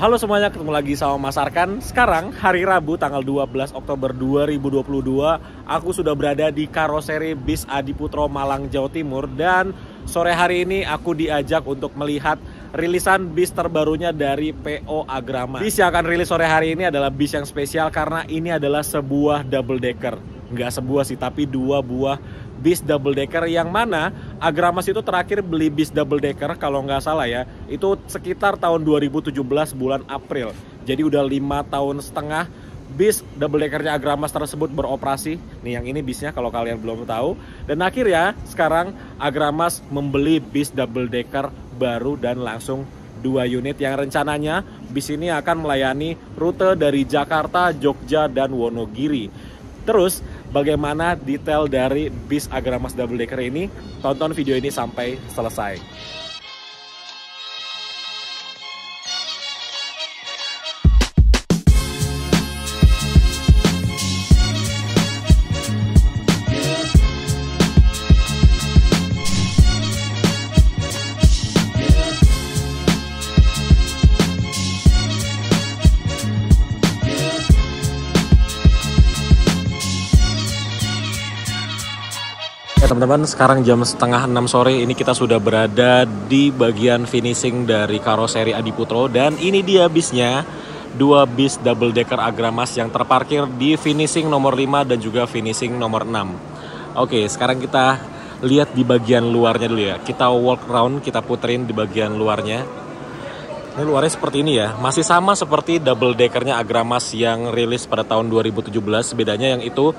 Halo semuanya, ketemu lagi sama Mas Arkan. Sekarang hari Rabu tanggal 12 Oktober 2022, aku sudah berada di karoseri bis Adiputro Malang Jawa Timur dan sore hari ini aku diajak untuk melihat rilisan bis terbarunya dari PO Agrama. Bis yang akan rilis sore hari ini adalah bis yang spesial karena ini adalah sebuah double decker. Nggak sebuah sih, tapi dua buah bis double decker yang mana Agramas itu terakhir beli bis double decker kalau nggak salah ya. Itu sekitar tahun 2017 bulan April. Jadi udah lima tahun setengah bis double deckernya Agramas tersebut beroperasi. Nih yang ini bisnya kalau kalian belum tahu. Dan akhirnya sekarang Agramas membeli bis double decker baru dan langsung dua unit. Yang rencananya bis ini akan melayani rute dari Jakarta, Jogja, dan Wonogiri. Terus bagaimana detail dari bis Agramas Double Decker ini? Tonton video ini sampai selesai. Teman-teman, sekarang jam setengah enam sore ini kita sudah berada di bagian finishing dari karoseri Adiputro dan ini dia bisnya dua bis double decker Agramas yang terparkir di finishing nomor 5 dan juga finishing nomor 6. Oke, sekarang kita lihat di bagian luarnya dulu ya. Kita walk around, kita puterin di bagian luarnya. Ini luarnya seperti ini ya, masih sama seperti double deckernya Agramas yang rilis pada tahun 2017. Bedanya yang itu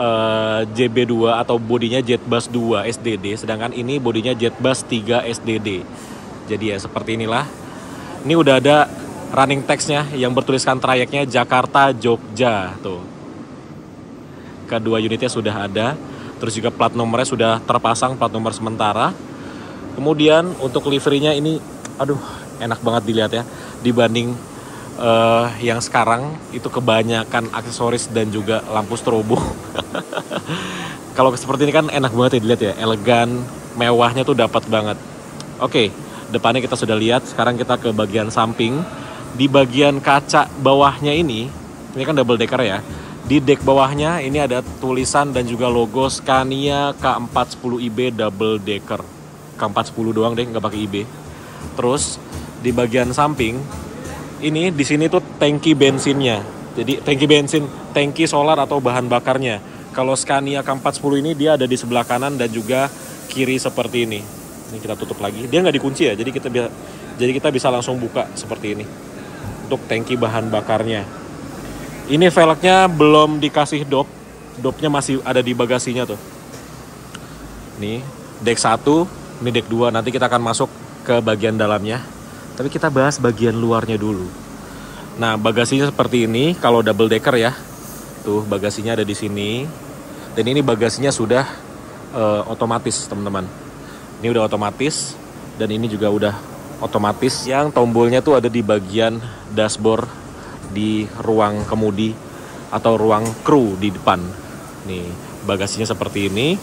uh, JB2 atau bodinya Jetbus 2 SDD sedangkan ini bodinya Jetbus 3 SDD jadi ya seperti inilah. Ini udah ada running textnya yang bertuliskan trayeknya Jakarta Jogja tuh. Kedua unitnya sudah ada. Terus juga plat nomornya sudah terpasang plat nomor sementara. Kemudian untuk liverynya ini aduh enak banget dilihat ya dibanding uh, yang sekarang itu kebanyakan aksesoris dan juga lampu strobo. Kalau seperti ini kan enak banget ya dilihat ya, elegan, mewahnya tuh dapat banget. Oke, depannya kita sudah lihat, sekarang kita ke bagian samping. Di bagian kaca bawahnya ini, ini kan double decker ya. Di deck bawahnya ini ada tulisan dan juga logo Scania K410IB double decker. K410 doang deh, nggak pakai IB. Terus di bagian samping ini di sini tuh tangki bensinnya. Jadi tangki bensin, tangki solar atau bahan bakarnya. Kalau Scania K410 ini dia ada di sebelah kanan dan juga kiri seperti ini. Ini kita tutup lagi. Dia nggak dikunci ya, jadi kita bisa jadi kita bisa langsung buka seperti ini. Untuk tangki bahan bakarnya. Ini velgnya belum dikasih dop. Dopnya masih ada di bagasinya tuh. Nih, deck 1, ini deck 2. Nanti kita akan masuk ke bagian dalamnya. Tapi kita bahas bagian luarnya dulu. Nah, bagasinya seperti ini kalau double decker ya. Tuh, bagasinya ada di sini. Dan ini bagasinya sudah uh, otomatis, teman-teman. Ini udah otomatis dan ini juga udah otomatis yang tombolnya tuh ada di bagian dashboard di ruang kemudi atau ruang kru di depan. Nih, bagasinya seperti ini.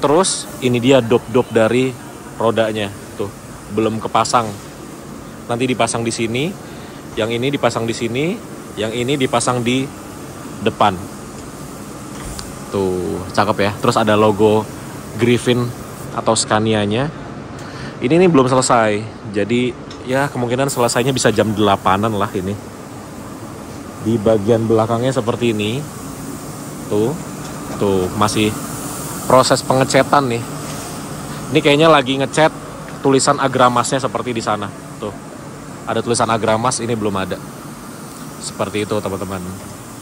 Terus ini dia dop-dop dari rodanya tuh, belum kepasang nanti dipasang di sini, yang ini dipasang di sini, yang ini dipasang di depan. Tuh, cakep ya. Terus ada logo Griffin atau Scania-nya. Ini nih belum selesai. Jadi ya kemungkinan selesainya bisa jam 8-an lah ini. Di bagian belakangnya seperti ini. Tuh. Tuh, masih proses pengecetan nih. Ini kayaknya lagi ngecat tulisan agramasnya seperti di sana. Tuh ada tulisan agramas ini belum ada. Seperti itu teman-teman.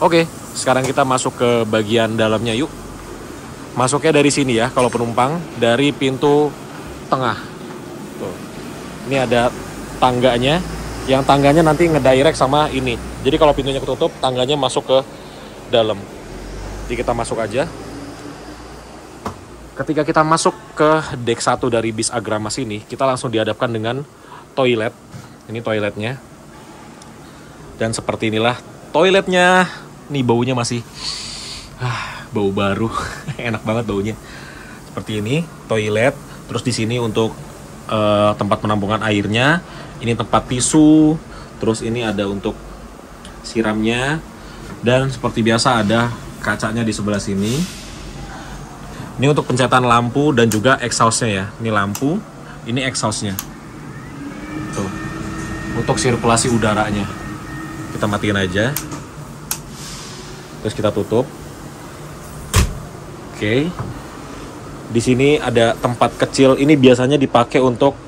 Oke sekarang kita masuk ke bagian dalamnya yuk. Masuknya dari sini ya kalau penumpang dari pintu tengah. Tuh. ini ada tangganya. Yang tangganya nanti ngedirect sama ini. Jadi kalau pintunya ketutup tangganya masuk ke dalam. Jadi kita masuk aja. Ketika kita masuk ke deck 1 dari bis Agramas ini kita langsung dihadapkan dengan toilet ini toiletnya. Dan seperti inilah toiletnya. Nih baunya masih ah, bau baru. Enak banget baunya. Seperti ini toilet. Terus di sini untuk uh, tempat penampungan airnya. Ini tempat tisu. terus ini ada untuk siramnya dan seperti biasa ada kacanya di sebelah sini ini untuk pencetan lampu dan juga exhaustnya ya ini lampu ini exhaustnya untuk sirkulasi udaranya. Kita matiin aja. Terus kita tutup. Oke. Di sini ada tempat kecil. Ini biasanya dipakai untuk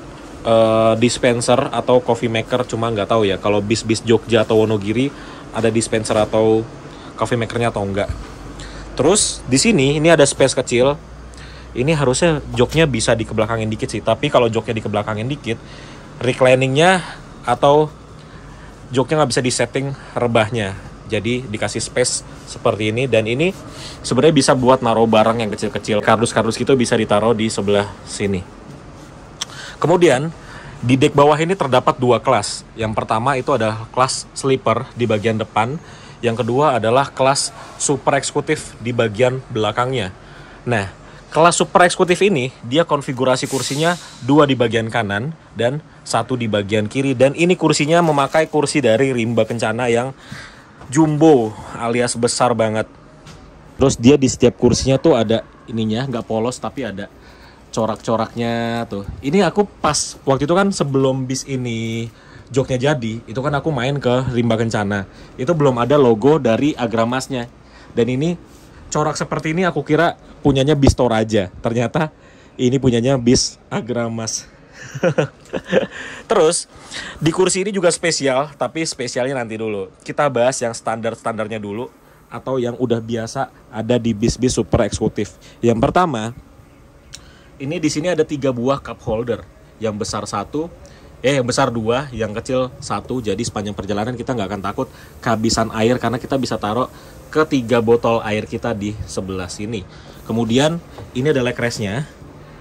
uh, dispenser atau coffee maker. Cuma nggak tahu ya kalau bis-bis Jogja atau Wonogiri ada dispenser atau coffee makernya atau enggak terus di sini ini ada space kecil. Ini harusnya joknya bisa dikebelakangin dikit sih. Tapi kalau joknya dikebelakangin dikit recliningnya atau joknya nggak bisa disetting rebahnya. Jadi dikasih space seperti ini. Dan ini sebenarnya bisa buat naruh barang yang kecil-kecil. Kardus-kardus gitu bisa ditaruh di sebelah sini. Kemudian di dek bawah ini terdapat dua kelas. Yang pertama itu adalah kelas sleeper di bagian depan. Yang kedua adalah kelas super eksekutif di bagian belakangnya. Nah kelas super eksekutif ini dia konfigurasi kursinya dua di bagian kanan dan satu di bagian kiri dan ini kursinya memakai kursi dari rimba kencana yang jumbo alias besar banget. Terus dia di setiap kursinya tuh ada ininya, nggak polos tapi ada corak-coraknya tuh. Ini aku pas waktu itu kan sebelum bis ini joknya jadi, itu kan aku main ke Rimba Kencana. Itu belum ada logo dari Agramasnya. Dan ini corak seperti ini aku kira punyanya bis Toraja. Ternyata ini punyanya bis Agramas. Terus di kursi ini juga spesial, tapi spesialnya nanti dulu. Kita bahas yang standar-standarnya dulu atau yang udah biasa ada di bis-bis super eksekutif. Yang pertama, ini di sini ada tiga buah cup holder. Yang besar satu, eh yang besar dua, yang kecil satu. Jadi sepanjang perjalanan kita nggak akan takut kehabisan air karena kita bisa taruh ketiga botol air kita di sebelah sini. Kemudian ini ada leg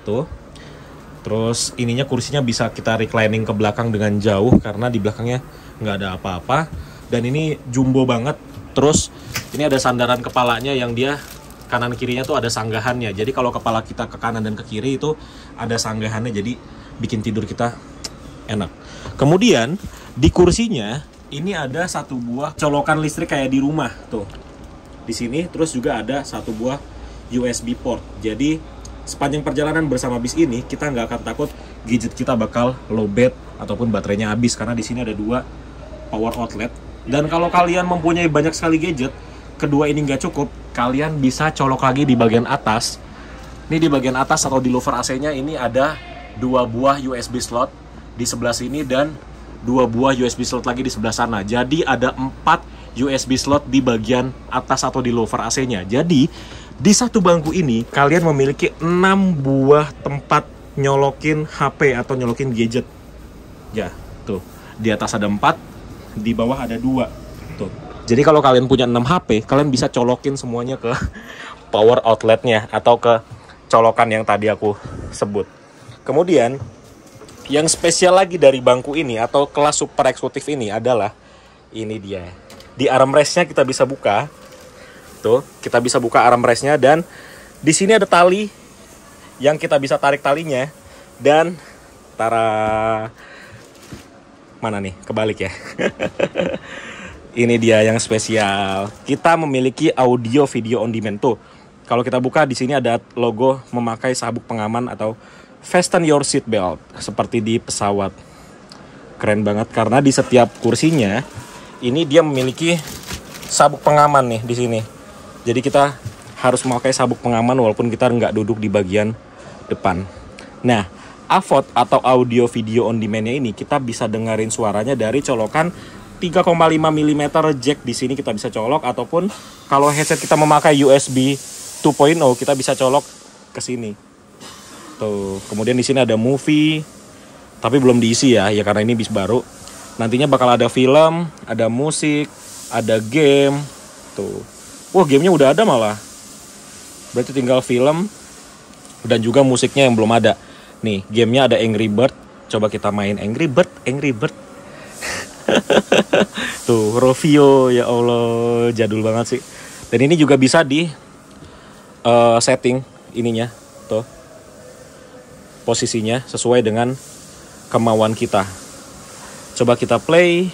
tuh Terus ininya kursinya bisa kita reclining ke belakang dengan jauh karena di belakangnya nggak ada apa-apa. Dan ini jumbo banget. Terus ini ada sandaran kepalanya yang dia kanan kirinya tuh ada sanggahannya. Jadi kalau kepala kita ke kanan dan ke kiri itu ada sanggahannya. Jadi bikin tidur kita enak. Kemudian di kursinya ini ada satu buah colokan listrik kayak di rumah tuh. Di sini terus juga ada satu buah USB port. Jadi sepanjang perjalanan bersama bis ini kita nggak akan takut gadget kita bakal low bed ataupun baterainya habis karena di sini ada dua power outlet. Dan kalau kalian mempunyai banyak sekali gadget kedua ini nggak cukup kalian bisa colok lagi di bagian atas. Ini di bagian atas atau di lower AC-nya ini ada dua buah USB slot di sebelah sini dan dua buah USB slot lagi di sebelah sana. Jadi ada empat USB slot di bagian atas atau di lower AC-nya jadi di satu bangku ini, kalian memiliki 6 buah tempat nyolokin HP atau nyolokin gadget. Ya, tuh. Di atas ada 4, di bawah ada 2. Tuh. Jadi kalau kalian punya 6 HP, kalian bisa colokin semuanya ke power outletnya atau ke colokan yang tadi aku sebut. Kemudian, yang spesial lagi dari bangku ini atau kelas super eksekutif ini adalah ini dia. Di armrestnya kita bisa buka Tuh, kita bisa buka armrestnya dan di sini ada tali yang kita bisa tarik talinya. Dan tara mana nih? Kebalik ya. Ini dia yang spesial. Kita memiliki audio video on demand tuh. Kalau kita buka di sini ada logo memakai sabuk pengaman atau fasten your seat belt seperti di pesawat. Keren banget karena di setiap kursinya ini dia memiliki sabuk pengaman nih di sini jadi kita harus memakai sabuk pengaman walaupun kita nggak duduk di bagian depan. Nah, AVOD atau audio video on demand-nya ini kita bisa dengerin suaranya dari colokan 3,5 mm jack di sini kita bisa colok ataupun kalau headset kita memakai USB 2.0 kita bisa colok ke sini. Tuh, kemudian di sini ada movie tapi belum diisi ya, ya karena ini bis baru. Nantinya bakal ada film, ada musik, ada game. Tuh. Wah gamenya udah ada malah. Berarti tinggal film dan juga musiknya yang belum ada. Nih gamenya ada Angry Bird. Coba kita main Angry Bird, Angry Bird. Tuh Rovio ya Allah jadul banget sih. Dan ini juga bisa di uh, setting ininya tuh posisinya sesuai dengan kemauan kita. Coba kita play.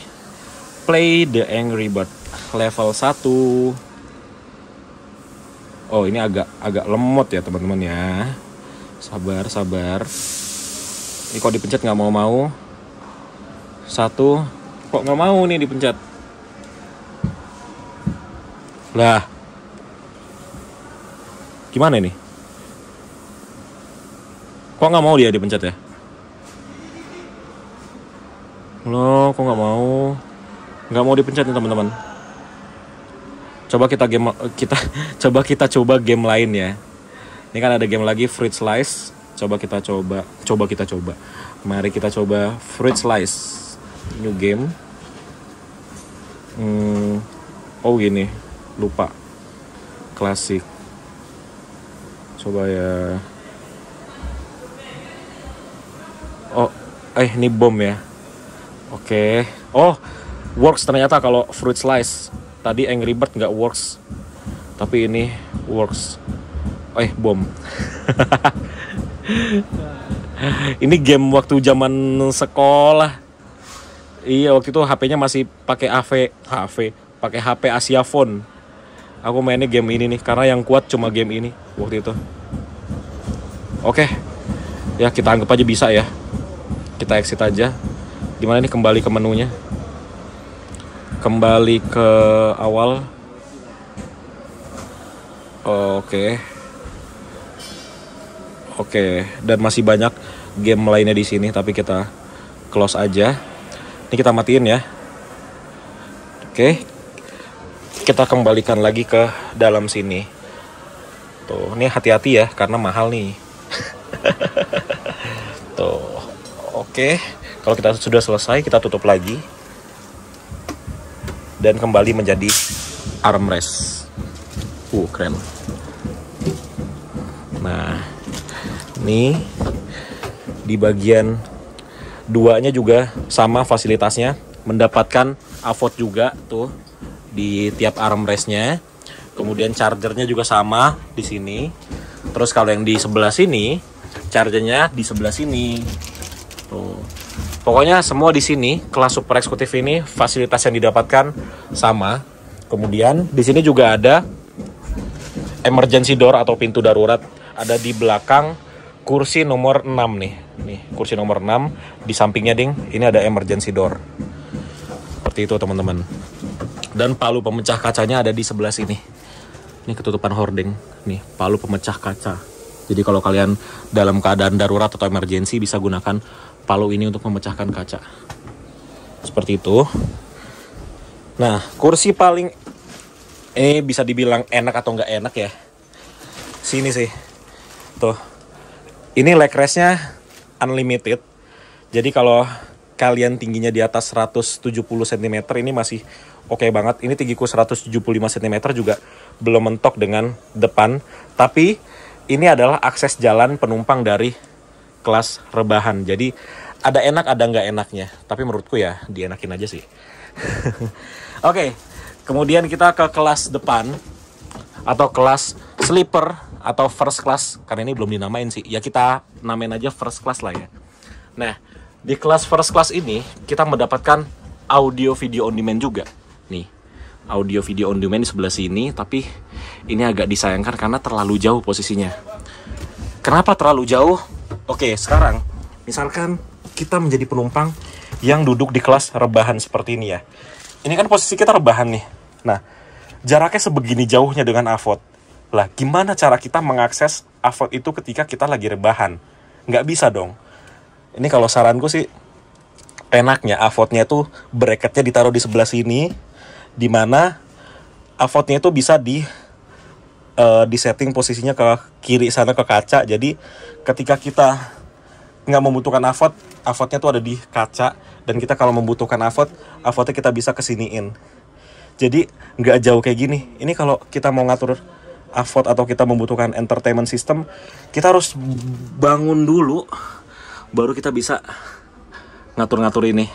Play the Angry Bird level 1. Oh, ini agak agak lemot ya, teman-teman ya. Sabar, sabar. Ini kok dipencet nggak mau-mau. Satu, kok nggak mau nih dipencet. Lah. Gimana ini? Kok nggak mau dia dipencet ya? Loh, kok nggak mau? Nggak mau dipencet nih teman-teman. Coba kita game kita coba kita coba game lain ya. Ini kan ada game lagi Fruit Slice. Coba kita coba, coba kita coba. Mari kita coba Fruit Slice. New game. Hmm, oh gini, lupa. Klasik. Coba ya. Oh, eh ini bom ya. Oke. Oh, works ternyata kalau fruit slice. Tadi Angry Bird nggak works. Tapi ini works. Eh, bom. ini game waktu zaman sekolah. Iya, waktu itu HP-nya masih pakai AV, HP, pakai HP Asia Phone. Aku mainnya game ini nih karena yang kuat cuma game ini waktu itu. Oke. Ya, kita anggap aja bisa ya. Kita exit aja gimana nih kembali ke menunya kembali ke awal oke okay. oke okay. dan masih banyak game lainnya di sini tapi kita close aja ini kita matiin ya oke okay. kita kembalikan lagi ke dalam sini tuh ini hati-hati ya karena mahal nih tuh oke okay. Kalau kita sudah selesai, kita tutup lagi. Dan kembali menjadi armrest. Uh, keren. Nah, ini di bagian duanya juga sama fasilitasnya. Mendapatkan avot juga tuh di tiap armrestnya. Kemudian chargernya juga sama di sini. Terus kalau yang di sebelah sini, chargernya di sebelah sini. Tuh. Pokoknya semua di sini kelas super eksekutif ini fasilitas yang didapatkan sama. Kemudian di sini juga ada emergency door atau pintu darurat ada di belakang kursi nomor 6 nih. Nih, kursi nomor 6 di sampingnya ding, ini ada emergency door. Seperti itu teman-teman. Dan palu pemecah kacanya ada di sebelah sini. Ini ketutupan hording. Nih, palu pemecah kaca. Jadi kalau kalian dalam keadaan darurat atau emergency bisa gunakan palu ini untuk memecahkan kaca. Seperti itu. Nah, kursi paling ini bisa dibilang enak atau nggak enak ya. Sini sih. Tuh. Ini leg restnya unlimited. Jadi kalau kalian tingginya di atas 170 cm ini masih oke okay banget. Ini tinggiku 175 cm juga belum mentok dengan depan. Tapi ini adalah akses jalan penumpang dari kelas rebahan. Jadi ada enak ada nggak enaknya. Tapi menurutku ya dienakin aja sih. Oke, okay, kemudian kita ke kelas depan atau kelas sleeper atau first class karena ini belum dinamain sih. Ya kita namain aja first class lah ya. Nah, di kelas first class ini kita mendapatkan audio video on demand juga. Nih, audio video on demand di sebelah sini, tapi ini agak disayangkan karena terlalu jauh posisinya. Kenapa terlalu jauh? Oke, sekarang misalkan kita menjadi penumpang yang duduk di kelas rebahan seperti ini ya. Ini kan posisi kita rebahan nih. Nah, jaraknya sebegini jauhnya dengan avot. Lah, gimana cara kita mengakses avot itu ketika kita lagi rebahan? Nggak bisa dong. Ini kalau saranku sih, enaknya avotnya itu bracketnya ditaruh di sebelah sini, di mana avotnya itu bisa di uh, di setting posisinya ke kiri sana ke kaca. Jadi ketika kita nggak membutuhkan avot avotnya tuh ada di kaca. Dan kita kalau membutuhkan avot avotnya kita bisa kesiniin. Jadi nggak jauh kayak gini. Ini kalau kita mau ngatur avot atau kita membutuhkan entertainment system kita harus bangun dulu baru kita bisa ngatur-ngatur ini.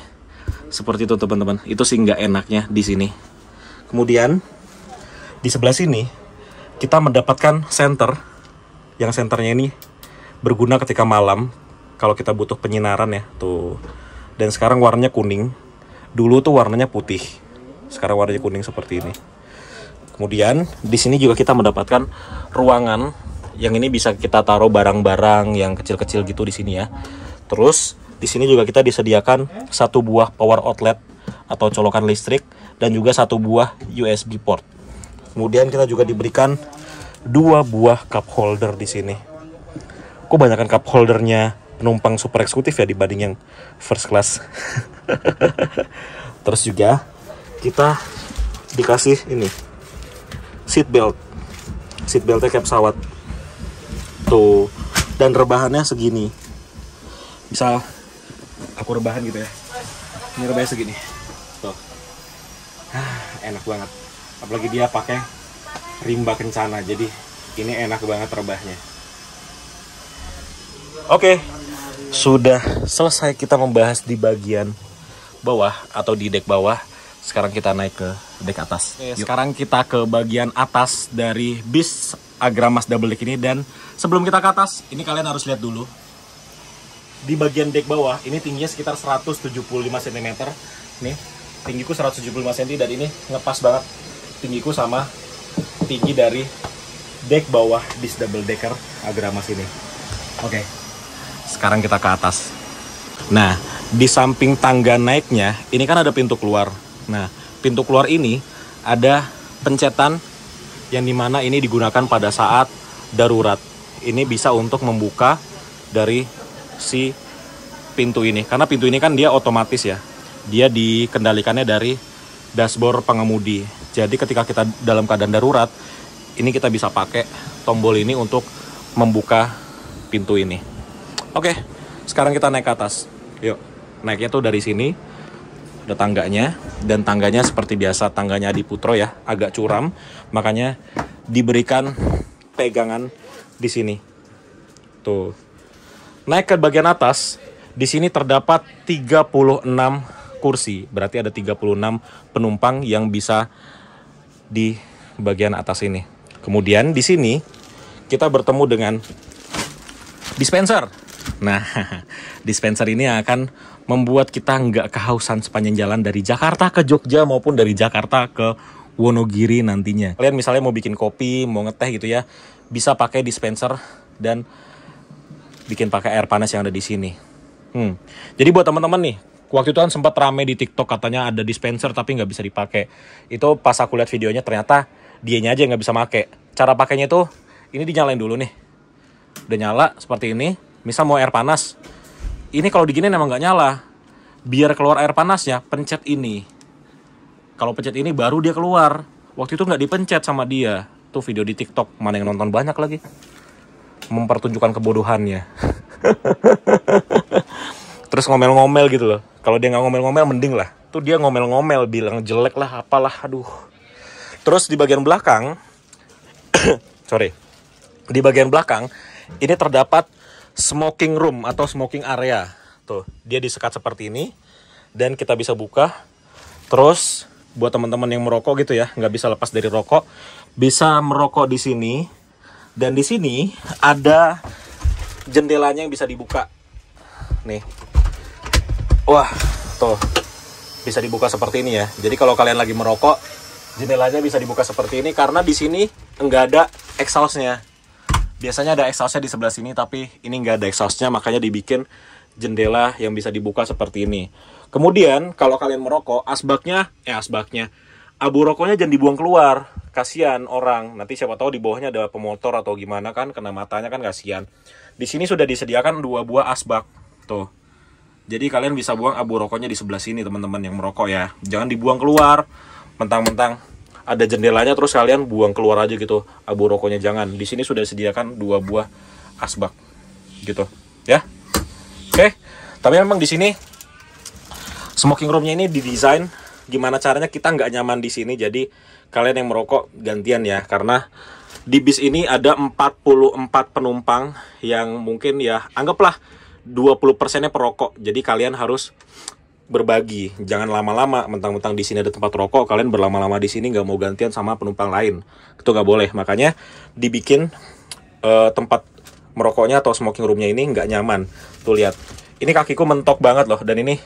Seperti itu teman-teman. Itu sih nggak enaknya di sini. Kemudian di sebelah sini kita mendapatkan center yang senternya ini berguna ketika malam kalau kita butuh penyinaran ya tuh dan sekarang warnanya kuning Dulu tuh warnanya putih. Sekarang warnanya kuning seperti ini. Kemudian di sini juga kita mendapatkan ruangan yang ini bisa kita taruh barang-barang yang kecil-kecil gitu di sini ya. Terus di sini juga kita disediakan satu buah power outlet atau colokan listrik dan juga satu buah USB port. Kemudian kita juga diberikan dua buah cup holder di sini. Kok banyakkan cup holdernya penumpang super eksekutif ya dibanding yang first class. Terus juga kita dikasih ini seat belt. Seat beltnya kayak pesawat. Tuh. Dan rebahannya segini. Bisa aku rebahan gitu ya. Ini rebahannya segini. Tuh. Ah, enak banget. Apalagi dia pakai rimba kencana. Jadi ini enak banget rebahnya. Oke, sudah selesai kita membahas di bagian bawah atau di dek bawah. Sekarang kita naik ke dek atas. Oke, sekarang kita ke bagian atas dari bis Agramas double deck ini dan sebelum kita ke atas, ini kalian harus lihat dulu. Di bagian dek bawah, ini tingginya sekitar 175 cm. Nih, tinggiku 175 cm dan ini ngepas banget tinggiku sama tinggi dari dek bawah bis double decker Agramas ini. Oke, sekarang kita ke atas. Nah, di samping tangga naiknya, ini kan ada pintu keluar. Nah, pintu keluar ini ada pencetan yang di mana ini digunakan pada saat darurat. Ini bisa untuk membuka dari si pintu ini. Karena pintu ini kan dia otomatis ya. Dia dikendalikannya dari dashboard pengemudi. Jadi ketika kita dalam keadaan darurat, ini kita bisa pakai tombol ini untuk membuka pintu ini. Oke, sekarang kita naik ke atas. Yuk, naiknya tuh dari sini. Ada tangganya dan tangganya seperti biasa tangganya di Putro ya, agak curam, makanya diberikan pegangan di sini. Tuh. Naik ke bagian atas, di sini terdapat 36 kursi, berarti ada 36 penumpang yang bisa di bagian atas ini. Kemudian di sini kita bertemu dengan dispenser. Nah, dispenser ini akan membuat kita nggak kehausan sepanjang jalan dari Jakarta ke Jogja maupun dari Jakarta ke Wonogiri nantinya. Kalian misalnya mau bikin kopi, mau ngeteh gitu ya, bisa pakai dispenser dan bikin pakai air panas yang ada di sini. Hmm. Jadi buat teman-teman nih, waktu itu kan sempat rame di TikTok katanya ada dispenser tapi nggak bisa dipakai. Itu pas aku lihat videonya ternyata dianya aja nggak bisa pakai. Cara pakainya tuh ini dinyalain dulu nih. Udah nyala seperti ini, misal mau air panas. Ini kalau diginin emang nggak nyala. Biar keluar air panasnya pencet ini. Kalau pencet ini baru dia keluar. Waktu itu nggak dipencet sama dia. Tuh video di tiktok mana yang nonton banyak lagi. Mempertunjukkan kebodohannya. Terus ngomel-ngomel gitu loh kalau dia nggak ngomel-ngomel mending lah tuh dia ngomel-ngomel bilang jelek lah apalah aduh terus di bagian belakang sorry di bagian belakang ini terdapat smoking room atau smoking area. Tuh, dia disekat seperti ini dan kita bisa buka. Terus buat teman-teman yang merokok gitu ya, nggak bisa lepas dari rokok, bisa merokok di sini. Dan di sini ada jendelanya yang bisa dibuka. Nih. Wah, tuh. Bisa dibuka seperti ini ya. Jadi kalau kalian lagi merokok, jendelanya bisa dibuka seperti ini karena di sini nggak ada exhaustnya. Biasanya ada exhaustnya di sebelah sini tapi ini nggak ada exhaustnya makanya dibikin jendela yang bisa dibuka seperti ini. Kemudian kalau kalian merokok asbaknya eh asbaknya abu rokoknya jangan dibuang keluar. Kasihan orang. Nanti siapa tahu di bawahnya ada pemotor atau gimana kan kena matanya kan kasihan. Di sini sudah disediakan dua buah asbak. Tuh jadi kalian bisa buang abu rokoknya di sebelah sini teman-teman yang merokok ya. Jangan dibuang keluar mentang-mentang ada jendelanya terus kalian buang keluar aja gitu abu rokoknya. Jangan. Di sini sudah disediakan dua buah asbak gitu. Ya? Oke. Tapi memang di sini smoking roomnya ini didesain gimana caranya kita nggak nyaman di sini. Jadi kalian yang merokok gantian ya. Karena di bis ini ada 44 penumpang yang mungkin ya anggaplah 20 persennya perokok. Jadi kalian harus berbagi. Jangan lama-lama mentang-mentang di sini ada tempat rokok kalian berlama-lama di sini nggak mau gantian sama penumpang lain. Itu nggak boleh. Makanya dibikin uh, tempat merokoknya atau smoking roomnya ini nggak nyaman. Tuh lihat. Ini kakiku mentok banget loh. Dan ini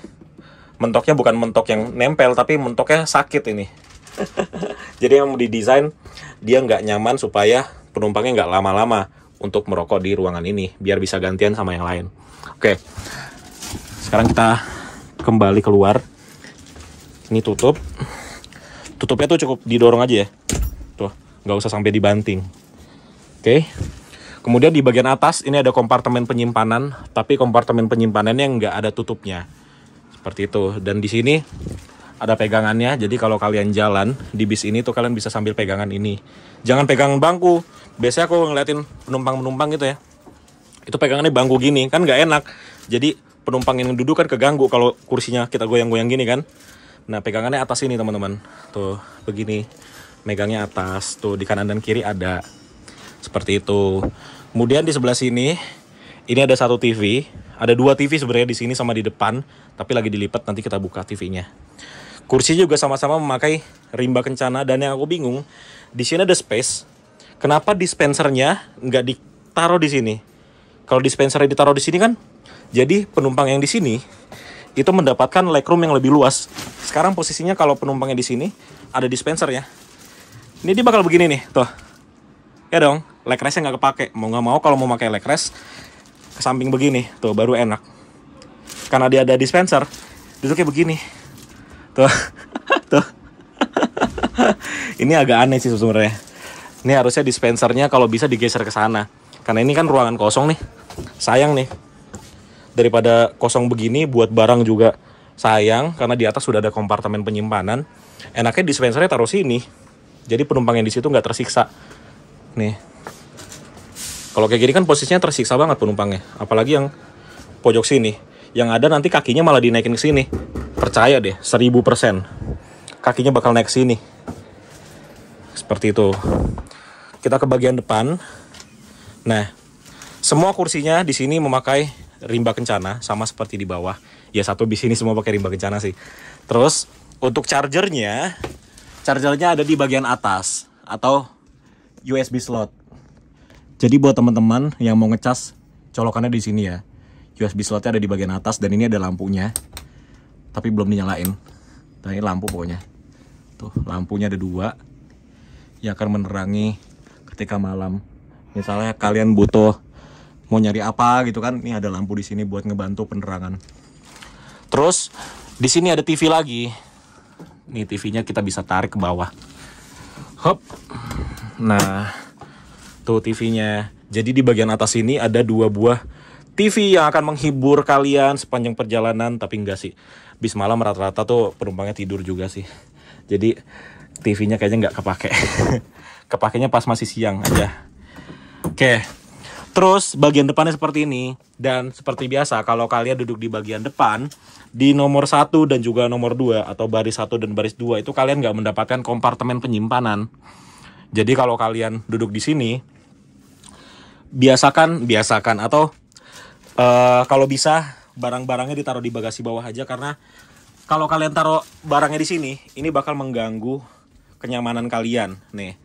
mentoknya bukan mentok yang nempel tapi mentoknya sakit ini. Jadi yang didesain dia nggak nyaman supaya penumpangnya nggak lama-lama untuk merokok di ruangan ini biar bisa gantian sama yang lain. Oke. Sekarang kita kembali keluar. Ini tutup. Tutupnya tuh cukup didorong aja ya. Tuh nggak usah sampai dibanting. Oke. Kemudian di bagian atas ini ada kompartemen penyimpanan tapi kompartemen penyimpanannya nggak ada tutupnya. Seperti itu. Dan di sini ada pegangannya. Jadi kalau kalian jalan di bis ini tuh kalian bisa sambil pegangan ini. Jangan pegang bangku biasanya aku ngeliatin penumpang-penumpang gitu ya. Itu pegangannya bangku gini kan nggak enak. Jadi penumpang yang duduk kan keganggu kalau kursinya kita goyang-goyang gini kan. Nah pegangannya atas ini teman-teman. Tuh begini. Megangnya atas. Tuh di kanan dan kiri ada. Seperti itu. Kemudian di sebelah sini ini ada satu TV ada dua TV sebenarnya di sini sama di depan tapi lagi dilipat nanti kita buka TV-nya kursi juga sama-sama memakai rimba kencana dan yang aku bingung di sini ada space kenapa dispensernya nggak ditaruh di sini? Kalau dispensernya ditaruh di sini kan jadi penumpang yang di sini itu mendapatkan legroom yang lebih luas. Sekarang posisinya kalau penumpangnya di sini ada dispenser ya. Ini dia bakal begini nih tuh. Ya dong leg restnya nggak kepake. Mau nggak mau kalau mau pakai leg rest ke samping begini tuh baru enak. Karena dia ada dispenser duduknya begini. Tuh tuh. Ini agak aneh sih sebenarnya ini harusnya dispensernya kalau bisa digeser ke sana. Karena ini kan ruangan kosong nih. Sayang nih. Daripada kosong begini buat barang juga sayang karena di atas sudah ada kompartemen penyimpanan. Enaknya dispensernya taruh sini. Jadi penumpang yang di situ nggak tersiksa. Nih. Kalau kayak gini kan posisinya tersiksa banget penumpangnya. Apalagi yang pojok sini. Yang ada nanti kakinya malah dinaikin ke sini. Percaya deh 1000% kakinya bakal naik sini. Seperti itu kita ke bagian depan. Nah semua kursinya di sini memakai rimba kencana sama seperti di bawah. Ya satu di sini semua pakai rimba kencana sih. Terus untuk chargernya chargernya ada di bagian atas atau USB slot. Jadi buat teman-teman yang mau ngecas colokannya di sini ya. USB slotnya ada di bagian atas dan ini ada lampunya. Tapi belum dinyalain. Nah ini lampu pokoknya. Tuh lampunya ada dua. Yang akan menerangi ketika malam. Misalnya kalian butuh mau nyari apa gitu kan ini ada lampu di sini buat ngebantu penerangan. Terus di sini ada TV lagi. Nih TV-nya kita bisa tarik ke bawah. Hop. Nah tuh TV-nya jadi di bagian atas ini ada dua buah TV yang akan menghibur kalian sepanjang perjalanan tapi enggak sih. Bis malam rata-rata tuh penumpangnya tidur juga sih jadi TV-nya kayaknya nggak kepake. Kepakainya pas masih siang aja. Oke. Terus bagian depannya seperti ini. Dan seperti biasa kalau kalian duduk di bagian depan di nomor satu dan juga nomor dua atau baris satu dan baris dua itu kalian nggak mendapatkan kompartemen penyimpanan. Jadi kalau kalian duduk di sini biasakan biasakan atau uh, kalau bisa barang-barangnya ditaruh di bagasi bawah aja karena kalau kalian taruh barangnya di sini ini bakal mengganggu kenyamanan kalian. Nih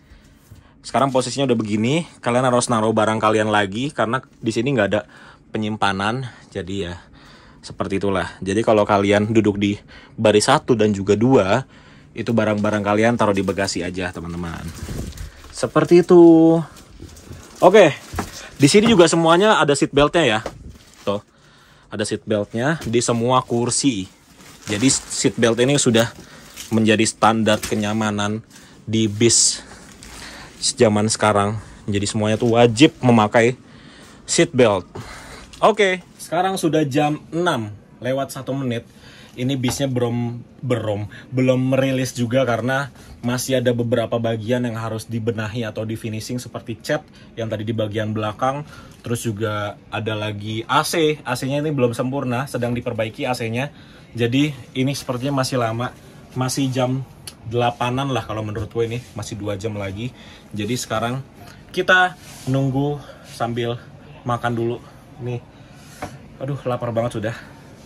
sekarang posisinya udah begini kalian harus naruh barang kalian lagi karena di sini nggak ada penyimpanan. Jadi ya seperti itulah. Jadi kalau kalian duduk di baris satu dan juga dua itu barang-barang kalian taruh di bagasi aja teman-teman. Seperti itu. Oke di sini juga semuanya ada seat beltnya ya. Tuh ada seat beltnya di semua kursi jadi seat belt ini sudah menjadi standar kenyamanan di bis zaman sekarang. Jadi semuanya tuh wajib memakai seat belt. Oke, sekarang sudah jam 6 lewat satu menit. Ini bisnya belum belum belum merilis juga karena masih ada beberapa bagian yang harus dibenahi atau di finishing seperti cat yang tadi di bagian belakang. Terus juga ada lagi AC. AC-nya ini belum sempurna, sedang diperbaiki AC-nya. Jadi ini sepertinya masih lama. Masih jam delapanan lah kalau menurut gue ini. Masih dua jam lagi. Jadi sekarang kita nunggu sambil makan dulu. Nih. Aduh lapar banget sudah.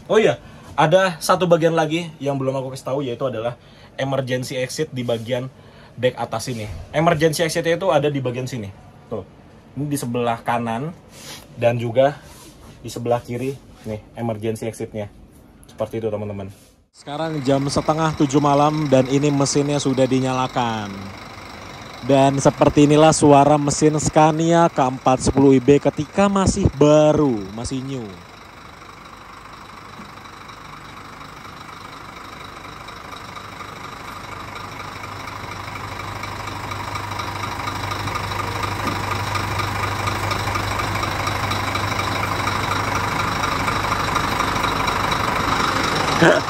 Oh iya ada satu bagian lagi yang belum aku kasih tahu yaitu adalah emergency exit di bagian deck atas ini. Emergency exit itu ada di bagian sini. Tuh. Ini di sebelah kanan dan juga di sebelah kiri. Nih emergency exitnya seperti itu teman-teman Sekarang jam setengah tujuh malam dan ini mesinnya sudah dinyalakan. Dan seperti inilah suara mesin Scania K410IB ketika masih baru, masih new.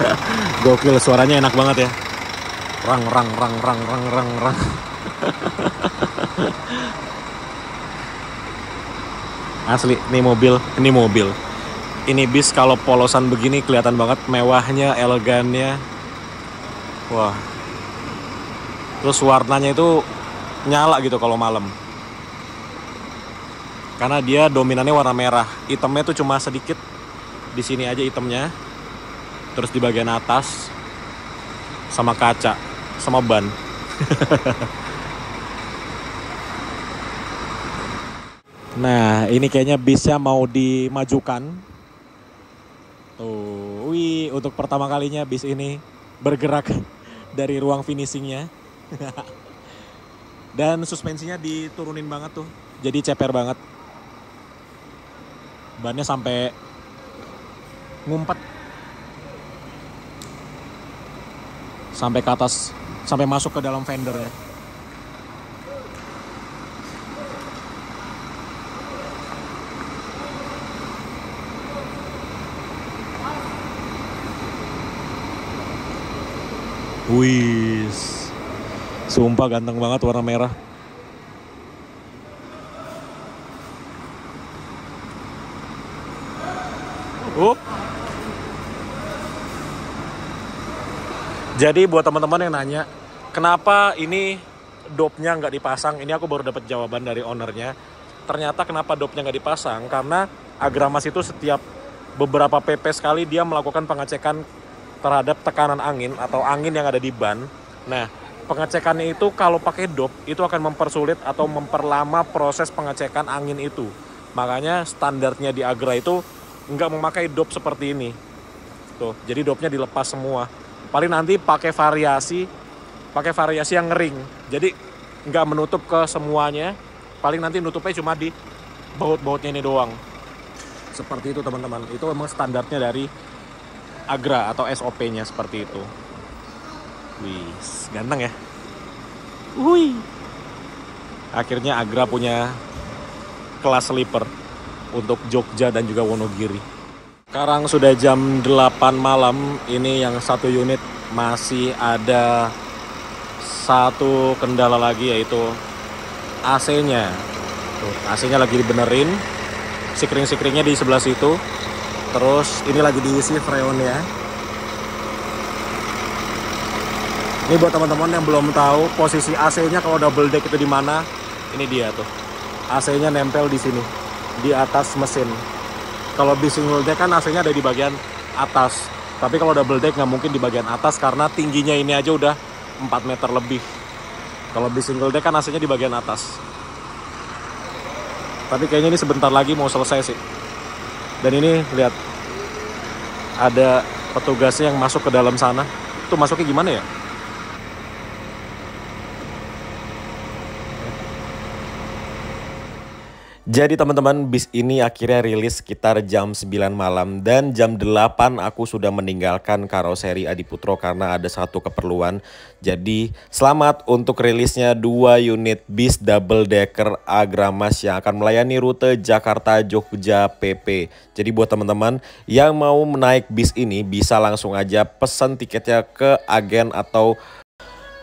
Gokil suaranya enak banget ya. Rang rang rang rang rang rang rang. Asli, ini mobil, ini mobil. Ini bis kalau polosan begini kelihatan banget mewahnya, elegannya. Wah. Terus warnanya itu nyala gitu kalau malam. Karena dia dominannya warna merah. Hitamnya tuh cuma sedikit. Di sini aja hitamnya terus di bagian atas sama kaca sama ban. Nah ini kayaknya bisnya mau dimajukan. Tuh wih untuk pertama kalinya bis ini bergerak dari ruang finishingnya. Dan suspensinya diturunin banget tuh jadi ceper banget. Bannya sampai ngumpet sampai ke atas sampai masuk ke dalam fender ya. Wih, sumpah ganteng banget warna merah. Oh, Jadi buat teman-teman yang nanya, kenapa ini dopnya nggak dipasang? Ini aku baru dapat jawaban dari ownernya. Ternyata kenapa dopnya nggak dipasang? Karena Agramas itu setiap beberapa PP sekali dia melakukan pengecekan terhadap tekanan angin atau angin yang ada di ban. Nah, pengecekannya itu kalau pakai dop itu akan mempersulit atau memperlama proses pengecekan angin itu. Makanya standarnya di Agra itu nggak memakai dop seperti ini. Tuh, jadi dopnya dilepas semua paling nanti pakai variasi pakai variasi yang ngering. Jadi nggak menutup ke semuanya. Paling nanti nutupnya cuma di baut-bautnya ini doang. Seperti itu teman-teman. Itu memang standarnya dari Agra atau SOP-nya seperti itu. Wih ganteng ya. Wih. Akhirnya Agra punya kelas sleeper untuk Jogja dan juga Wonogiri sekarang sudah jam 8 malam, ini yang satu unit masih ada satu kendala lagi yaitu AC-nya. AC-nya lagi dibenerin, sikring-sikringnya di sebelah situ. Terus ini lagi diisi freonnya. Ini buat teman-teman yang belum tahu posisi AC-nya kalau double deck itu di mana, ini dia tuh. AC-nya nempel di sini, di atas mesin kalau bis single deck kan AC-nya ada di bagian atas. Tapi kalau double deck nggak mungkin di bagian atas karena tingginya ini aja udah 4 meter lebih. Kalau bis single deck kan AC-nya di bagian atas. Tapi kayaknya ini sebentar lagi mau selesai sih. Dan ini lihat ada petugasnya yang masuk ke dalam sana. Itu masuknya gimana ya? Jadi teman-teman bis ini akhirnya rilis sekitar jam 9 malam dan jam 8 aku sudah meninggalkan karoseri Adiputro karena ada satu keperluan. Jadi selamat untuk rilisnya dua unit bis double decker Agramas yang akan melayani rute Jakarta Jogja PP. Jadi buat teman-teman yang mau menaik bis ini bisa langsung aja pesan tiketnya ke agen atau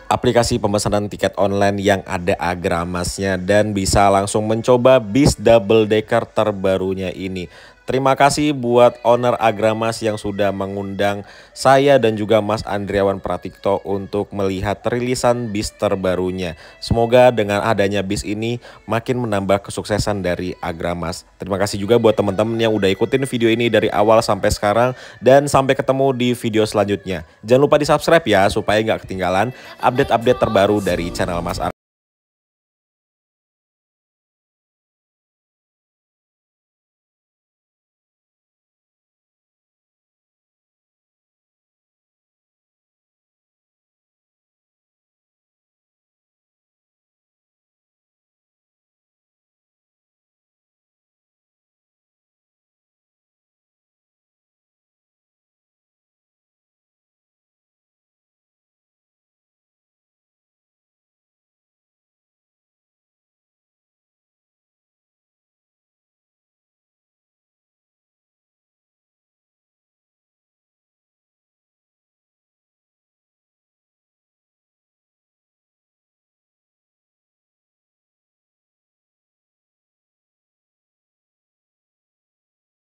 aplikasi pemesanan tiket online yang ada agramasnya dan bisa langsung mencoba bis double decker terbarunya ini. Terima kasih buat owner Agramas yang sudah mengundang saya dan juga Mas Andriawan Pratikto untuk melihat rilisan bis terbarunya. Semoga dengan adanya bis ini makin menambah kesuksesan dari Agramas. Terima kasih juga buat teman-teman yang udah ikutin video ini dari awal sampai sekarang dan sampai ketemu di video selanjutnya. Jangan lupa di subscribe ya supaya nggak ketinggalan update-update terbaru dari channel Mas Ar